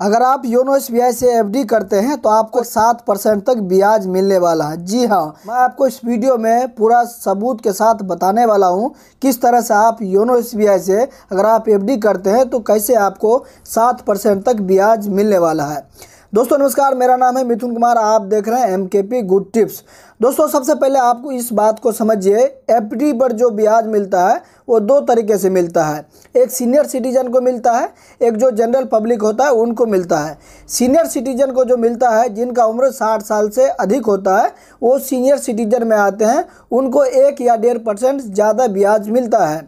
अगर आप YONO S से एफडी करते हैं तो आपको सात परसेंट तक ब्याज मिलने वाला है। जी हाँ मैं आपको इस वीडियो में पूरा सबूत के साथ बताने वाला हूँ किस तरह से आप योनो एस से अगर आप एफडी करते हैं तो कैसे आपको सात परसेंट तक ब्याज मिलने वाला है। दोस्तों, नमस्कार, मेरा नाम है मिथुन कुमार, आप देख रहे हैं एम के पी गुड टिप्स दोस्तों, सबसे पहले आपको इस बात को समझिए एफ़ डी पर जो ब्याज मिलता है, वो दो तरीके से मिलता है। एक सीनियर सिटीजन को मिलता है, एक जो जनरल पब्लिक होता है, उनको मिलता है। सीनियर सिटीजन को जो मिलता है, जिनका उम्र साठ साल से अधिक होता है, वो सीनियर सिटीजन में आते हैं, उनको एक या डेढ़ परसेंट ज़्यादा ब्याज मिलता है।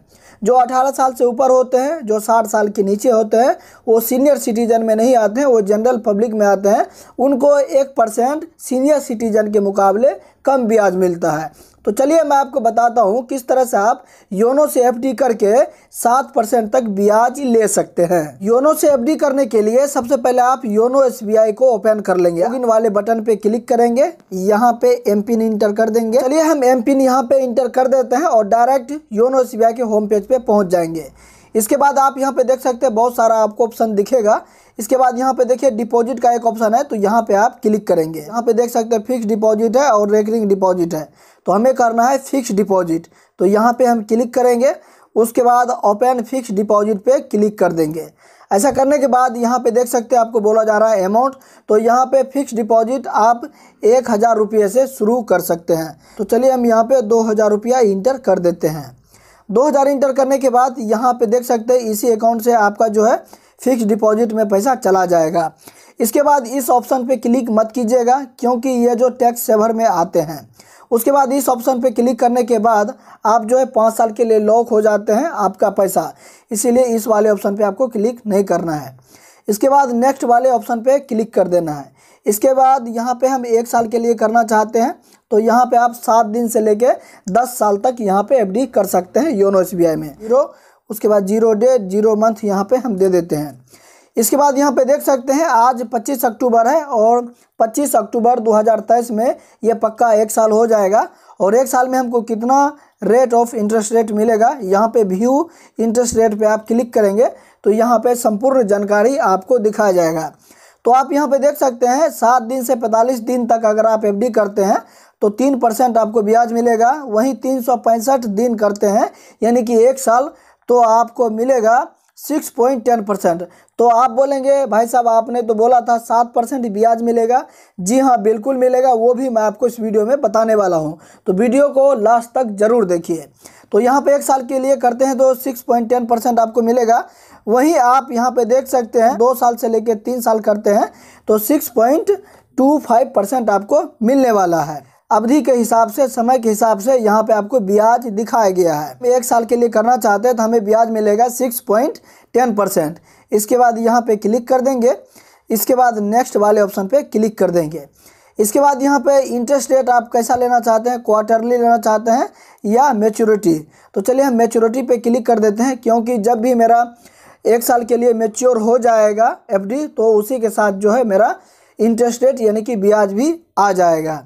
जो 18 साल से ऊपर होते हैं, जो 60 साल के नीचे होते हैं, वो सीनियर सिटीजन में नहीं आते हैं, वो जनरल पब्लिक में आते हैं। उनको एक परसेंट सीनियर सिटीजन के मुकाबले कम ब्याज मिलता है। तो चलिए मैं आपको बताता हूँ किस तरह से आप योनो से एफडी करके सात परसेंट तक ब्याज ले सकते हैं। योनो से एफडी करने के लिए सबसे पहले आप योनो एसबीआई को ओपन कर लेंगे। लॉगिन वाले बटन पे क्लिक करेंगे। यहाँ पे एम पिन इंटर कर देंगे। चलिए हम एम पिन यहाँ पे इंटर कर देते हैं और डायरेक्ट योनो एसबीआई के होम पेज पे पहुँच जाएँगे। इसके बाद आप यहाँ पे देख सकते हैं, बहुत सारा आपको ऑप्शन दिखेगा। इसके बाद यहाँ पे देखिए डिपॉजिट का एक ऑप्शन है तो यहाँ पे आप क्लिक करेंगे। यहाँ पे देख सकते हैं फिक्स डिपॉजिट है और रेकरिंग डिपॉजिट है। तो हमें करना है फिक्स डिपॉजिट तो यहाँ पे हम क्लिक करेंगे, उसके बाद ओपन फिक्स डिपॉजिट पे क्लिक कर देंगे। ऐसा करने के बाद यहाँ पे देख सकते हैं, आपको बोला जा रहा है अमाउंट तो यहाँ पे फिक्स डिपॉजिट आप एक हज़ार रुपये से शुरू कर सकते हैं। तो चलिए हम यहाँ पे दो हज़ार रुपया इंटर कर देते हैं। दो हज़ार इंटर करने के बाद यहाँ पे देख सकते हैं, इसी अकाउंट से आपका जो है फिक्स डिपॉजिट में पैसा चला जाएगा। इसके बाद इस ऑप्शन पे क्लिक मत कीजिएगा, क्योंकि ये जो टैक्स सेवर में आते हैं। उसके बाद इस ऑप्शन पे क्लिक करने के बाद आप जो है पाँच साल के लिए लॉक हो जाते हैं आपका पैसा। इसीलिए इस वाले ऑप्शन पर आपको क्लिक नहीं करना है। इसके बाद नेक्स्ट वाले ऑप्शन पे क्लिक कर देना है। इसके बाद यहाँ पे हम एक साल के लिए करना चाहते हैं तो यहाँ पे आप सात दिन से लेके दस साल तक यहाँ पे एफडी कर सकते हैं योनो एस में। ज़ीरो उसके बाद ज़ीरो डे ज़ीरो मंथ यहाँ पे हम दे देते हैं। इसके बाद यहाँ पे देख सकते हैं, आज 25 अक्टूबर है और 25 अक्टूबर 2023 में ये पक्का एक साल हो जाएगा। और एक साल में हमको कितना रेट ऑफ़ इंटरेस्ट रेट मिलेगा, यहाँ पे व्यू इंटरेस्ट रेट पे आप क्लिक करेंगे तो यहाँ पे संपूर्ण जानकारी आपको दिखाया जाएगा। तो आप यहाँ पे देख सकते हैं, सात दिन से पैंतालीस दिन तक अगर आप एफ़ करते हैं तो तीन परसेंट आपको ब्याज मिलेगा। वहीं तीन सौ पैंसठ दिन करते हैं, यानी कि एक साल तो आपको मिलेगा सिक्स पॉइंट टेन परसेंट। तो आप बोलेंगे, भाई साहब, आपने तो बोला था सात परसेंट ब्याज मिलेगा। जी हाँ बिल्कुल मिलेगा, वो भी मैं आपको इस वीडियो में बताने वाला हूँ। तो वीडियो को लास्ट तक ज़रूर देखिए। तो यहाँ पे एक साल के लिए करते हैं तो सिक्स पॉइंट टेन परसेंट आपको मिलेगा। वहीं आप यहाँ पे देख सकते हैं, दो साल से लेकर तीन साल करते हैं तो six point two five percent आपको मिलने वाला है। अवधि के हिसाब से, समय के हिसाब से यहाँ पे आपको ब्याज दिखाया गया है। एक साल के लिए करना चाहते हैं तो हमें ब्याज मिलेगा सिक्स पॉइंट टेन परसेंट इसके बाद यहाँ पे क्लिक कर देंगे। इसके बाद नेक्स्ट वाले ऑप्शन पे क्लिक कर देंगे। इसके बाद यहाँ पे इंटरेस्ट रेट आप कैसा लेना चाहते हैं? क्वार्टरली लेना चाहते हैं या मेच्योरिटी तो चलिए हम मेच्योरिटी पे क्लिक कर देते हैं, क्योंकि जब भी मेरा एक साल के लिए मेच्योर हो जाएगा एफडी तो उसी के साथ जो है मेरा इंटरेस्ट रेट यानी कि ब्याज भी आ जाएगा।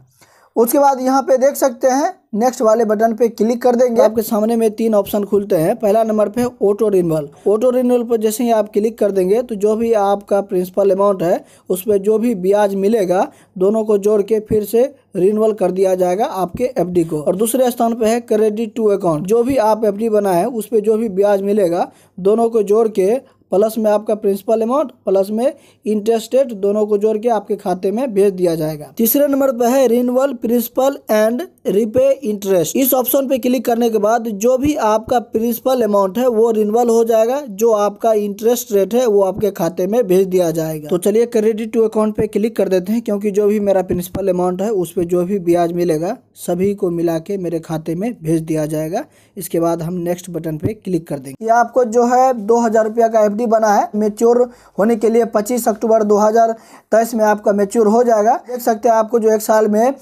उसके बाद यहाँ पे देख सकते हैं नेक्स्ट वाले बटन पे क्लिक कर देंगे। आपके सामने में तीन ऑप्शन खुलते हैं। पहला नंबर पे ऑटो रिन्यूअल ऑटो रिन्यूअल पर जैसे ही आप क्लिक कर देंगे तो जो भी आपका प्रिंसिपल अमाउंट है उस पर जो भी ब्याज मिलेगा, दोनों को जोड़ के फिर से रिन्यूअल कर दिया जाएगा आपके एफडी को। और दूसरे स्थान पे है क्रेडिट टू अकाउंट जो भी आप एफडी बनाए उस पर जो भी ब्याज मिलेगा, दोनों को जोड़ के प्लस में आपका प्रिंसिपल अमाउंट, प्लस में इंटरेस्ट रेट दोनों को जोड़ के आपके खाते में भेज दिया जाएगा। तीसरे नंबर पर है renewal principal and repay interest इस ऑप्शन पे क्लिक करने के बाद जो भी आपका प्रिंसिपल अमाउंट है, वो रिन्यूअल हो जाएगा। जो आपका इंटरेस्ट रेट है, वो आपके खाते में भेज दिया जाएगा। तो चलिए क्रेडिट टू अकाउंट पे क्लिक कर देते हैं, क्योंकि जो भी मेरा प्रिंसिपल अमाउंट है, उस पर जो भी ब्याज मिलेगा, सभी को मिला के मेरे खाते में भेज दिया जाएगा। इसके बाद हम नेक्स्ट बटन पे क्लिक कर देंगे। ये आपको जो है दो हज़ार रुपया का एफडी बना है। मेच्योर होने के लिए 25 अक्टूबर 2023 में आपका मेच्योर हो जाएगा। देख सकते हैं आपको जो एक साल में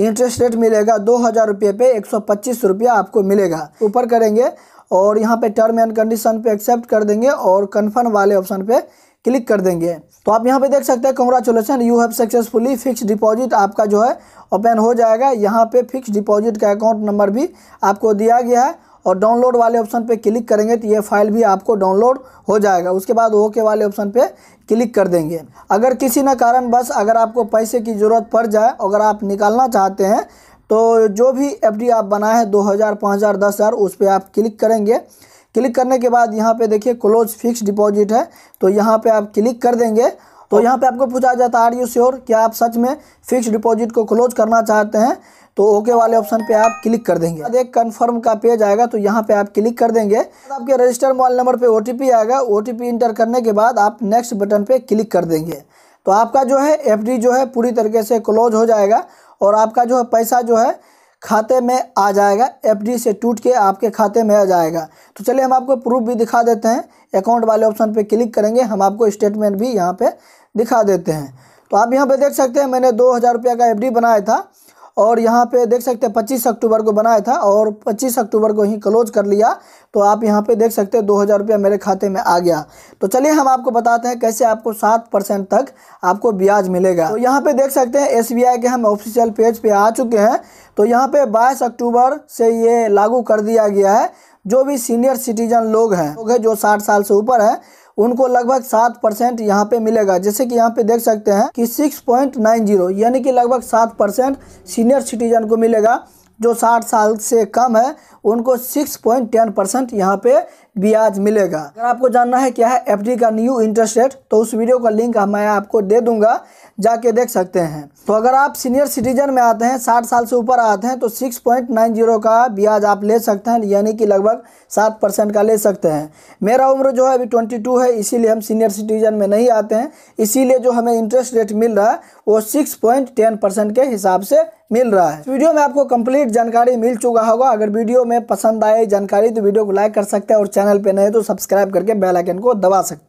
इंटरेस्ट रेट मिलेगा दो हज़ार रुपये पे, एक सौ पच्चीस रुपया आपको मिलेगा। ऊपर करेंगे और यहाँ पे टर्म एंड कंडीशन पे एक्सेप्ट कर देंगे और कन्फर्म वाले ऑप्शन पे क्लिक कर देंगे। तो आप यहाँ पे देख सकते हैं congratulation you have successfully fix deposit आपका जो है ओपन हो जाएगा। यहाँ पे फिक्स डिपॉजिट का अकाउंट नंबर भी आपको दिया गया है। और डाउनलोड वाले ऑप्शन पे क्लिक करेंगे तो ये फ़ाइल भी आपको डाउनलोड हो जाएगा। उसके बाद ओके वाले ऑप्शन पे क्लिक कर देंगे। अगर किसी न कारण बस अगर आपको पैसे की ज़रूरत पड़ जाए, अगर आप निकालना चाहते हैं तो जो भी एफडी आप बनाए हैं दो हज़ार हज़ार उस पर आप क्लिक करेंगे। क्लिक करने के बाद यहाँ पे देखिए क्लोज फिक्स डिपॉजिट है तो यहाँ पे आप क्लिक कर देंगे तो यहाँ पे आपको पूछा जाता है आर यू श्योर क्या आप सच में फिक्स डिपॉजिट को क्लोज करना चाहते हैं? तो ओके वाले ऑप्शन पे आप क्लिक कर देंगे। एक कन्फर्म का पेज आएगा तो यहाँ पे आप क्लिक कर देंगे। आपके रजिस्टर मोबाइल नंबर पे ओटीपी आएगा। ओ इंटर करने के बाद आप नेक्स्ट बटन पे क्लिक कर देंगे। तो आपका जो है एफडी जो है पूरी तरीके से क्लोज हो जाएगा और आपका जो है पैसा जो है खाते में आ जाएगा एफडी से टूट के आपके खाते में आ जाएगा। तो चलिए हम आपको प्रूफ भी दिखा देते हैं। अकाउंट वाले ऑप्शन पे क्लिक करेंगे, हम आपको स्टेटमेंट भी यहाँ पे दिखा देते हैं। तो आप यहाँ पे देख सकते हैं, मैंने दो हज़ार का एफडी बनाया था। और यहाँ पे देख सकते हैं पच्चीस अक्टूबर को बनाया था और पच्चीस अक्टूबर को ही क्लोज कर लिया। तो आप यहाँ पे देख सकते हैं दो हज़ार रुपया मेरे खाते में आ गया। तो चलिए हम आपको बताते हैं कैसे आपको सात परसेंट तक आपको ब्याज मिलेगा। तो यहाँ पे देख सकते हैं एसबीआई के हम ऑफिशियल पेज पे आ चुके हैं। तो यहाँ पे बाईस अक्टूबर से ये लागू कर दिया गया है। जो भी सीनियर सिटीजन लोग हैं लोग हैं जो साठ साल से ऊपर हैं उनको लगभग सात परसेंट यहाँ पे मिलेगा। जैसे कि यहाँ पे देख सकते हैं कि सिक्स पॉइंट नाइन ज़ीरो यानी कि लगभग सात परसेंट सीनियर सिटीजन को मिलेगा, जो साठ साल से कम है, उनको सिक्स पॉइंट टेन परसेंट यहाँ पे ब्याज मिलेगा। अगर आपको जानना है क्या है एफडी का न्यू इंटरेस्ट रेट तो उस वीडियो का लिंक मैं आपको दे दूँगा, जाके देख सकते हैं। तो अगर आप सीनियर सिटीजन में आते हैं, साठ साल से ऊपर आते हैं तो सिक्स पॉइंट नाइन ज़ीरो का ब्याज आप ले सकते हैं, यानी कि लगभग सात परसेंट का ले सकते हैं। मेरा उम्र जो है अभी ट्वेंटी टू है, इसीलिए हम सीनियर सिटीजन में नहीं आते हैं। इसीलिए जो हमें इंटरेस्ट रेट मिल रहा है, वो सिक्स पॉइंट टेन परसेंट के हिसाब से मिल रहा है। वीडियो में आपको कंप्लीट जानकारी मिल चुका होगा। अगर वीडियो में पसंद आए जानकारी तो वीडियो को लाइक कर सकते हैं और चैनल पे नए तो सब्सक्राइब करके बेल आइकन को दबा सकते हैं।